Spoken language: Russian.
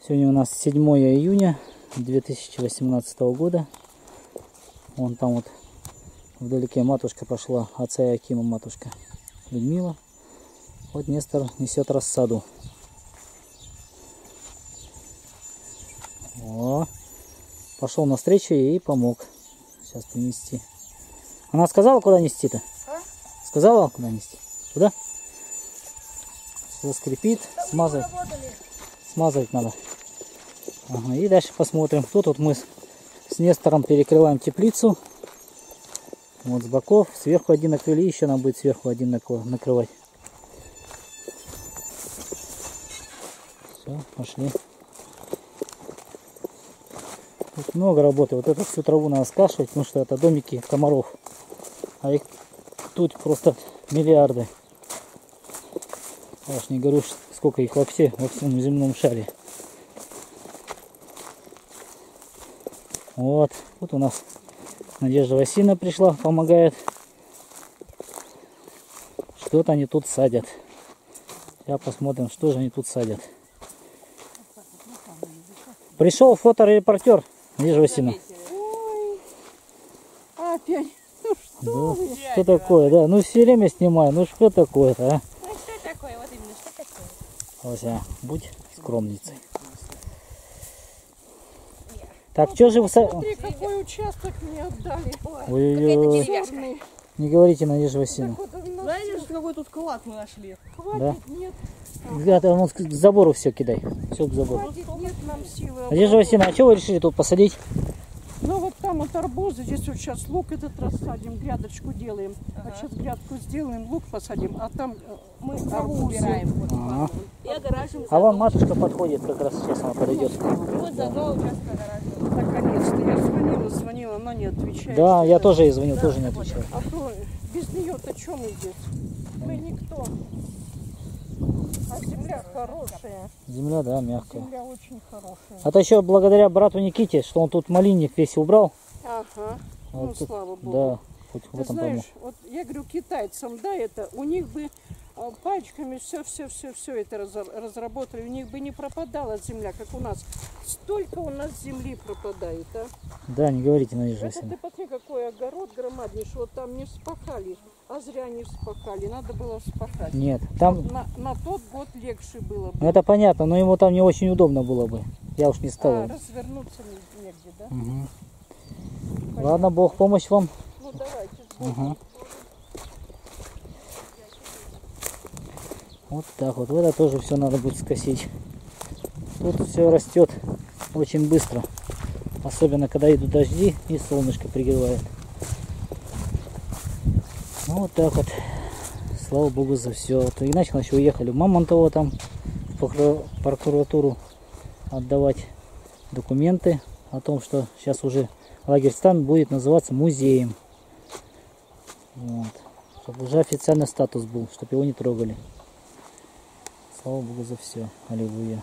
Сегодня у нас 7 июня 2018 года. Вон там вот вдалеке матушка пошла, отца Якима матушка Людмила. Вот Нестор несет рассаду. О, пошел навстречу и помог. Сейчас принести. Она сказала, куда нести-то? А? Сказала, куда нести? Куда? Все скрипит, смазать. Смазывать надо. Ага, и дальше посмотрим. Тут вот мы с, с Нестором перекрываем теплицу. Вот с боков. Сверху один накрыли, еще нам будет сверху один накры- накрывать. Все, пошли. Тут много работы. Вот эту всю траву надо скашивать, потому что это домики комаров. А их тут просто миллиарды. Я уж не говорю, сколько их вообще во всем земном шаре. Вот, вот у нас Надежда Васильевна пришла, помогает. Что-то они тут садят. Сейчас посмотрим, что же они тут садят. Пришел фоторепортер, Надежда Васильевна. Ой. Опять. Ну что Да, вы? что такое, да? Ну все время снимаю, ну что такое-то, а? Ну что такое, вот именно, что Вася, будь скромницей. Так, что же вы... Смотри, какой участок мне отдали. Ой-ой-ой, не говорите, Надежда Васильевна. Знаете, какой тут клад мы нашли? хватит, Да? нет. Ребята, вон к забору все кидай. Все к забору. Хватит, нет нам силы. Надежда Васильевна, а что вы решили тут посадить? Ну вот там вот арбузы, здесь вот сейчас лук этот рассадим, грядочку делаем. А сейчас грядку сделаем, лук посадим, а там э, мы траву убираем. Вот, Ага. И огораживаем. А вон матушка подходит, как раз сейчас она подойдет. Вот за два участка огораживаем. Наконец-то я звонила, звонила, она не отвечает. Да, я тоже ей звонил, тоже не отвечаю. А то без нее-то что мы здесь? Мы никто. А земля хорошая. Земля, да, мягкая. Земля очень хорошая. А то еще благодаря брату Никите, что он тут малинник весь убрал. Ага. Вот Ну, тут- слава богу. Да, хоть в Ты этом знаешь, помог. вот я говорю китайцам, да, это у них бы пачками все, все, все, все это разра- разработали, у них бы не пропадала земля, как у нас. Столько у нас земли пропадает, а? Да, не говорите, Надежда Это ты посмотри, какой огород громаднейший, вот там не вспахали, а зря не вспахали, надо было вспахать. Нет, там, На, на тот год легче было бы. ну это понятно, но ему там не очень удобно было бы. Я уж не А, стал. развернуться не- негде, да? Мгм. Ладно, Бог помощь вам. Ну давайте. Ага. Вот так вот. Это тоже все надо будет скосить. Тут все растет очень быстро. Особенно когда идут дожди и солнышко пригревает. Ну вот так вот. Слава Богу за все. Вот, иначе мы еще уехали в Мамонтово там в прокуратуру отдавать документы о том, что сейчас уже лагерь будет называться музеем. Вот. Чтобы уже официальный статус был, чтобы его не трогали. Слава Богу за все. Аллилуйя.